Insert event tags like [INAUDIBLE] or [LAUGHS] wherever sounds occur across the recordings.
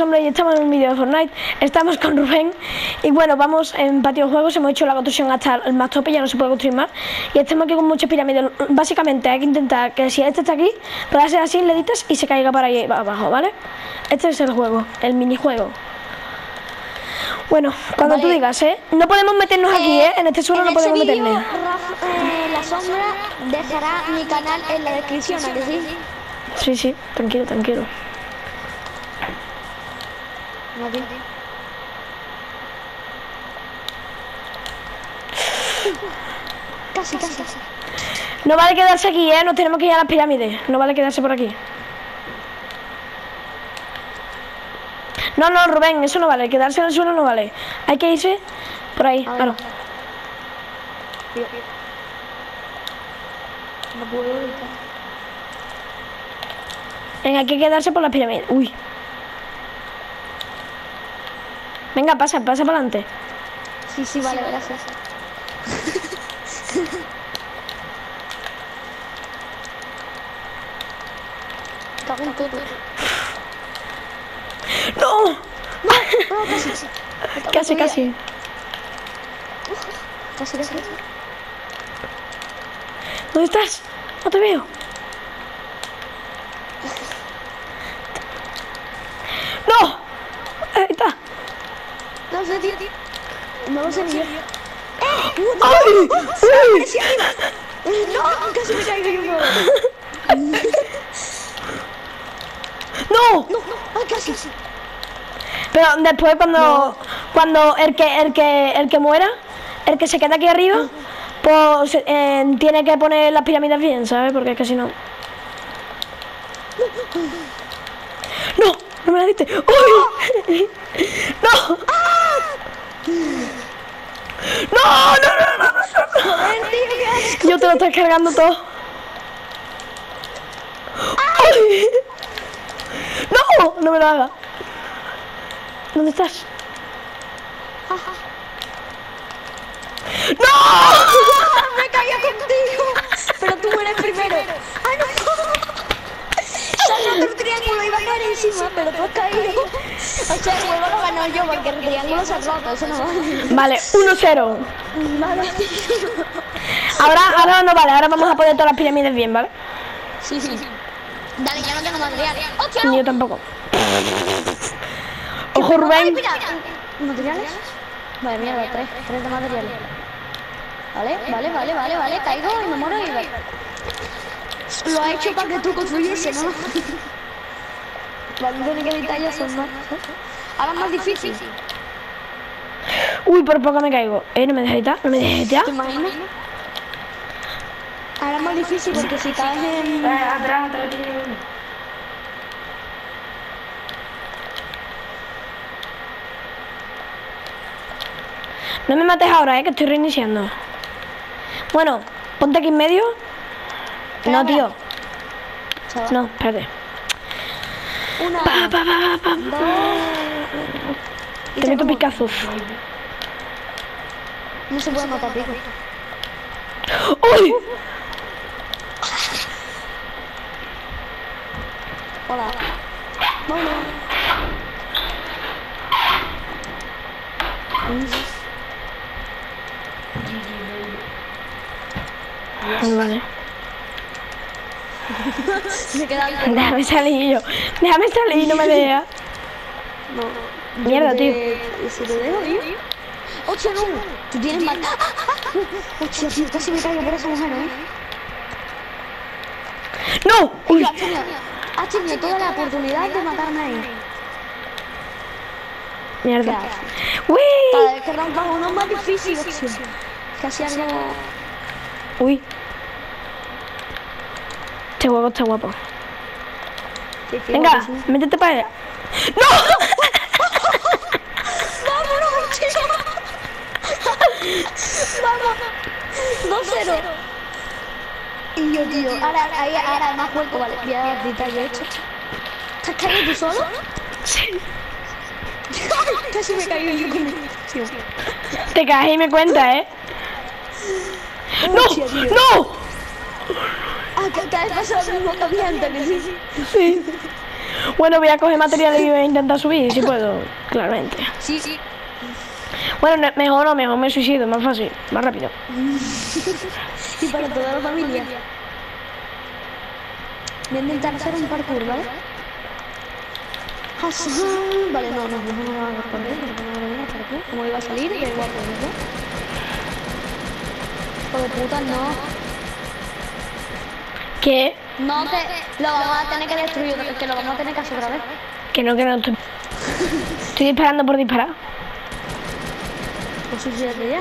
hombre, y estamos en un vídeo de Fortnite. Estamos con Rubén. Y bueno, vamos en patio de juegos. Hemos hecho la construcción hasta el más tope, ya no se puede construir más. Y estamos aquí con muchas pirámides. Básicamente hay que intentar que si este está aquí, pueda ser así, le editas y se caiga para ahí abajo, ¿vale? Este es el juego, el minijuego. Bueno, cuando tú Vale. digas, ¿eh? No podemos meternos aquí, ¿eh? En este suelo en no podemos ese vídeo, meternos. Rafa- eh, la sombra dejará mi canal en la descripción, ¿a que sí? Sí, sí, tranquilo, tranquilo. Casi, casi. No vale quedarse aquí, ¿eh? Nos tenemos que ir a las pirámides. No vale quedarse por aquí. No, no, Rubén, eso no vale. Quedarse en el suelo no vale. Hay que irse por ahí, A ver. claro. No puedo. Venga, hay que quedarse por las pirámides. Uy. Venga, pasa, pasa para adelante. Sí, sí, vale, gracias. [LAUGHS] Cago en todo. ¡No! No, [LAUGHS] casi. Casi, casi. Casi, casi. ¿Dónde estás? No te veo. ¡No! Ahí está. No sé, tío. No lo sé ni yo. ¡Ay! ¡Uy! No, casi me caigo yo. ¡No! No, no, ay, casi. Pero después cuando cuando el que el que el que muera, el que se queda aquí arriba, pues eh, tiene que poner las pirámides bien, ¿sabes? Porque es que si no. No, no me la diste. ¡Uy! No. No, no, no, no, no, no. Yo te lo estoy cargando todo. ¡Ay! ¡No! No me lo hagas. ¿Dónde estás? ¡No! Me caía contigo. Pero tú mueres primero. ¡Ay, no! Sale otro triángulo y va a caer encima, pero tú has caído. O sea, el juego lo ganó yo porque el triángulo se ha roto, eso no vale. Vale, 1-0. Vale. Ahora, ahora no vale, ahora vamos a poner todas las pirámides bien, ¿vale? Sí, sí. Dale, ya no tengo material. ¡Hostia! Ni yo tampoco. Ojo, Rubén. Mira, ¿materiales? Vale, mierda, tres, tres de materiales. Vale, vale, vale, vale, vale, caigo y me muero y vale. Lo ha hecho para que tú construyese, ¿no? Vale, tiene que evitar ya son más. Ahora es más difícil. Uy, por poco me caigo. Eh, no me dejes editar, no me dejes editar. ¿Te imaginas? Ahora es más difícil porque si caes en... Atrás, atrás. No me mates ahora, eh, que estoy reiniciando. Bueno, ponte aquí en medio. No, tío. No, espérate. Una, Pa, pa, pa, Te meto como- picazos. No se puede matar pico. ¡Uy! Hola. Bueno. Vale. Déjame salir yo. Déjame salir, no me dejas. No. Mierda, tío. ¿Y si dejo ir? ¡Hostia, no! Tú tienes mal... ¡Hostia, tío! Casi me caigo por esa mujer, ¿eh? ¡No! ¡Uy! Has tenido, toda la oportunidad de matarme ahí. Mierda. ¡Uy! Cada vez que rompas uno es más difícil, hostia. Casi algo... ¡Uy! Este huevo está guapo. Sí, sí, Venga, métete para allá. ¡No! ¡Vámonos, chico! ¡Vamos! 2-0. Y yo, tío, ahora, ahí, ahora más hueco, vale. Voy a gritar yo esto. ¿Estás caído tú solo? Sí. [LAUGHS] Casi me caigo yo con él. Tío. Te caes y me cuenta, ¿eh? ¡No! ¡No! Ah, que te has pasado lo mismo que a mí antes, que sí. Sí. Bueno, voy a coger material y voy a intentar subir, si puedo, claramente. Sí, sí. Bueno, mejor no, mejor me suicido, más fácil, más rápido. Y para toda la familia. Voy a intentar hacer un parkour, ¿vale? Vale, no, no, no, no, no, no, no, no, no, no, parkour. ¿Cómo iba a salir? Da igual, pues, ¿no? Hijo de puta, no. Que, No, que lo vamos a tener que destruir, que lo vamos a tener que hacer otra vez. que no, que no estoy... Estoy disparando por disparar. Pues suicídate ya.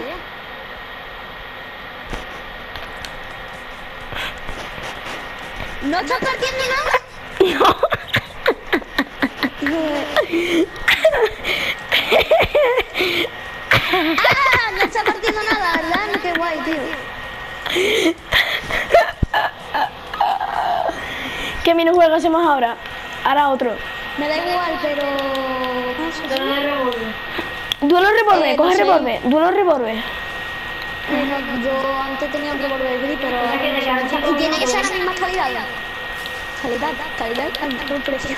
¿No estás partiendo nada? [LAUGHS] ¡Ah! No está partiendo nada, ¿verdad? No, qué guay, tío. ¿Qué minijuego hacemos ahora? Ahora otro. Me da igual, pero... Duelo revólver, Eh, coge no sé. revólver. Duelo revólver. Eh, no, yo antes tenía un revólver gris, pero... Y tiene que ser la misma calidad. Calidad, calidad, al precio.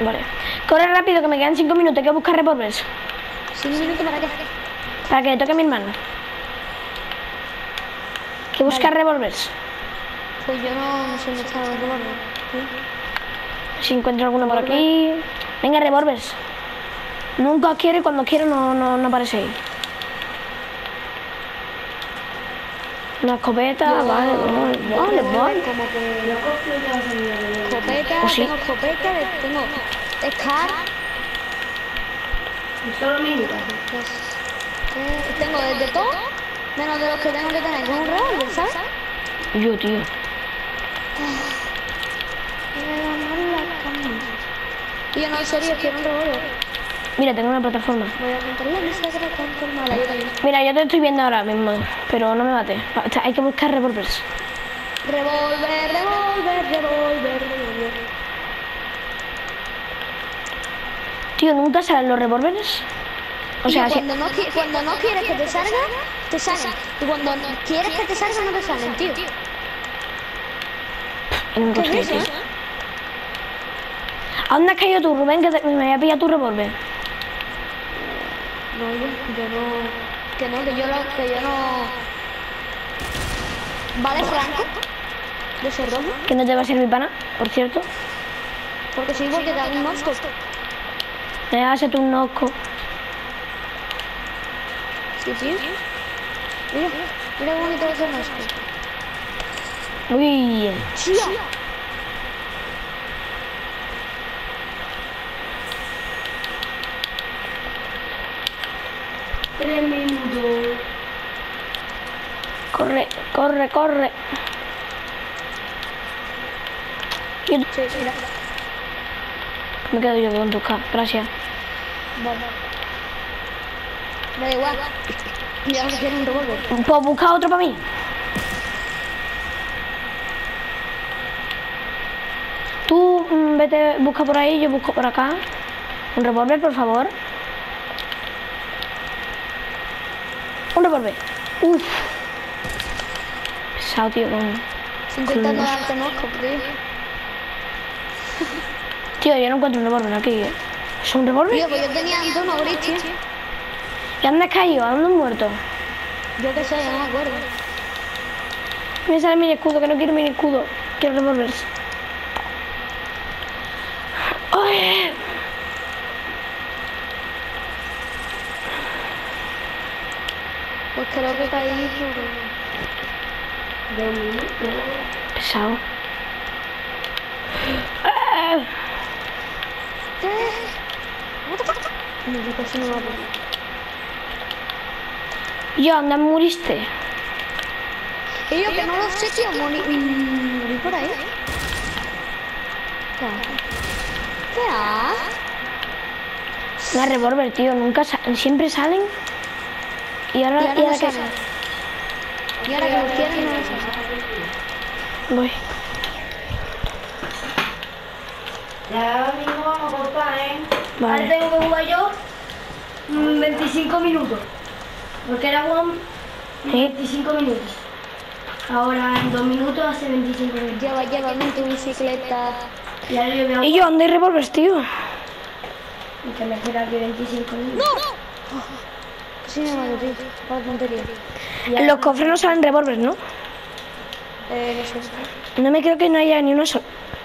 Vale. Corre rápido, que me quedan 5 minutos. Hay que buscar revólveres. ¿Cinco minutos para qué? Para que le toque a mi hermano. Que buscar revólveres. Pues yo no, no sé dónde está el revólver. Si encuentro alguno por aquí. Venga, revólveres. Nunca quiero y cuando quiero no, no, no aparece ahí. Una escopeta, vale, vale, vale, vale. Como que... Escopeta, ¿O sí? tengo escopeta, tengo... Scar... Pues, eh, tengo desde todo, menos de los que tengo que tener con un revólver, ¿sabes? Yo, tío. Y yo no, serio, quiero un revólver. Mira, tengo una plataforma. Voy a la mesa que la transformada, yo también. Mira, yo te estoy viendo ahora mismo, pero no me mate. Va, o sea, Hay que buscar revólveres. Revólver, revólver, revólver, revólver. Tío, ¿nunca salen los revólveres? O sea, cuando, no, cuando no quieres que te salga, te salen. Y cuando quieres que te salga, no te salen, tío. ¿Qué es eso? tío. ¿A dónde has caído tú, Rubén? Que te- me voy a pillar tu revólver. No, yo, yo no. Que no, que yo no. Que yo no. ¿Vale, Franco? De ese rojo. Que no te va a servir para nada, por cierto. Porque si igual que te hago un mosco. Me hace tu nosco. Sí, tío. Mira, mira bonito ese mosco. Uy, ¡Tía! corre, corre, corre. Yo Sí, mira. me quedo yo con tu gracias. Vale. Me da igual. Ya no quiero un revólver. ¿Puedo buscar otro para mí? Tú mm, vete, busca por ahí, yo busco por acá. Un revólver, por favor. Un revólver. Uf. Pesado, tío. Con... Intentando darte mosco, tío. Tío, yo no encuentro un revólver aquí. ¿Es un revólver? Tío, pues yo tenía antes uno gris, tío. ¿Y dónde has caído? ¿A dónde has muerto? Yo qué sé, no me acuerdo. Me sale mi escudo, que no quiero mi escudo. Quiero revólveres. ¡Ay! Pues creo que caí por... Pesado. Ah, ¿Qué? No, yo casi no me acuerdo. Yo, ¿dónde muriste? Y yo que no lo sé, tío, morí, mm, morí por ahí. ¿Qué haces? ¿Qué? Una revólver, tío. Nunca sa- siempre salen. Y ahora, Y y ahora ahora no qué salen. Y ahora que lo quieren, no lo sé. Voy. Ya ahora mismo vamos a cortar, ¿eh? Vale. Ahora tengo que jugar yo mm, 25 minutos. Porque era one ¿Sí? 25 minutos. Ahora en dos minutos hace 25 minutos. Lleva, llévame en tu bicicleta. Y ahora yo veo Y yo, ¿dónde hay revólveres, tío? que me espera aquí 25 minutos. Sí, me mato, tío. Para tontería. En los cofres no salen revólveres, ¿no? Eh, no sé. No me creo que no haya ni uno solo.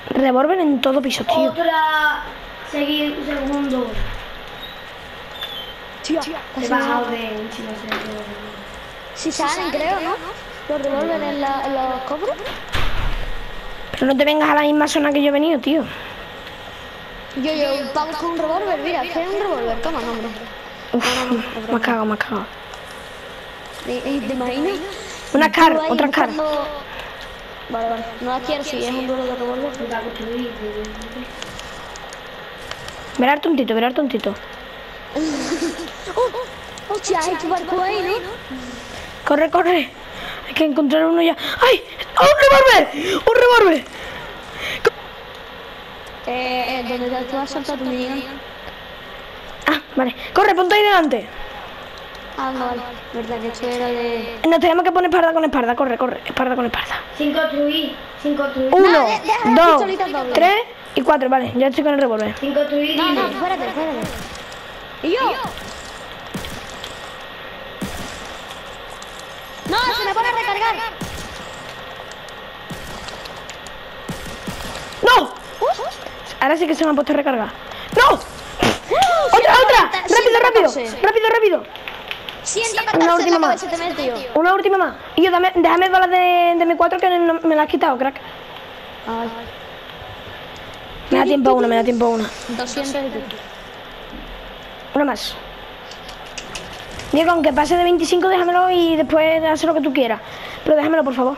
Revólver en todo piso, tío. Otra seguir segundo. Tío, He bajado de un chino Si salen, creo, ¿no? Los revólveres en, la, en los cofres. Pero no te vengas a la misma zona que yo he venido, tío. Yo, yo, vamos con un revólver, mira, que es un revólver, toma, no, hombre. Uf, me cagado, me. ¿Y, y te imaginas? Una car, otra car. Vale, vale, no la quiero si es un duelo de revólver. Construir. Verás tontito, verás tontito. [LAUGHS] ¡Oh! ¡Hostia, has hecho barco ahí, ¿no? Corre, corre. Hay que encontrar uno ya. ¡Ay! ¡Oh, un revólver! ¡Un revólver! Eh, eh, donde te tú has saltado tu minigun. Ah, vale. Corre, ponte ahí delante. Ah, no, vale. Verdad que esto era de... Nos tenemos que poner espalda con espalda. Corre, corre. Espalda con espalda. Sin construir. Sin construir. Uno, de- deja las dos, tres y cuatro. Vale, ya estoy con el revólver. Sin construir. No, no, espérate, espérate. ¿Y yo? No, se me pone a recargar. ¡No! Ahora sí que se me ha puesto a recargar. ¡No! ¡Otra, otra! ¡Rápido, rápido! 114. ¡Rápido, rápido! Una última más. cabeza te metió. Una última más. Y yo, dame, déjame balas de, de mi 4 que no- me las has quitado, crack. Ay, Me da tiempo a una, me da tiempo a una. 200 y pico. Una más. Diego, aunque pase de 25, déjamelo y después haz lo que tú quieras. Pero déjamelo, por favor.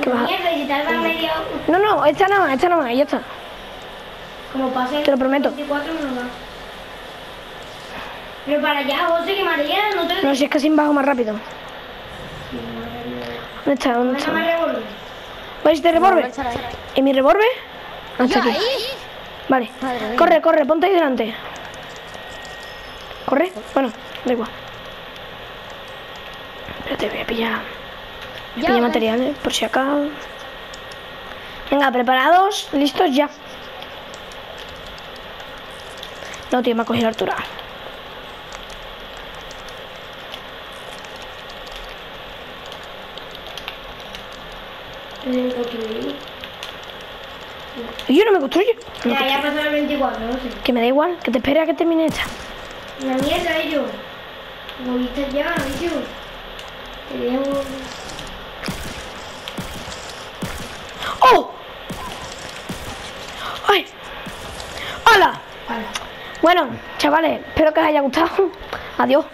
¿Qué Mierda, si tarda media hora. No, no, esta nada más, esta nada más, y ya está. Como pase. Te lo prometo. 24 me lo da. Pero para allá, José, que María no te. No, si es que así bajo más rápido. ¿Dónde está? ¿Dónde está? ¿Veis este revólver? ¿Y mi revólver? Ah, está Yo aquí. Vale. Corre, corre, ponte ahí delante. ¿Corre? Bueno, da igual. Espérate, voy a pillar. Voy a pillar ya. materiales, por si acaso. Venga, preparados, listos ya. No, tío, me ha cogido construir. Y yo no me construyo. No, Ya, ya pasó el 24, no sé. Que me da igual, que te espere a que termine esta. La mierda, ellos. Como viste ya, ellos. Te dejo. ¡Oh! ¡Ay! ¡Hola! Vale. Bueno, chavales, espero que os haya gustado. [LAUGHS] Adiós.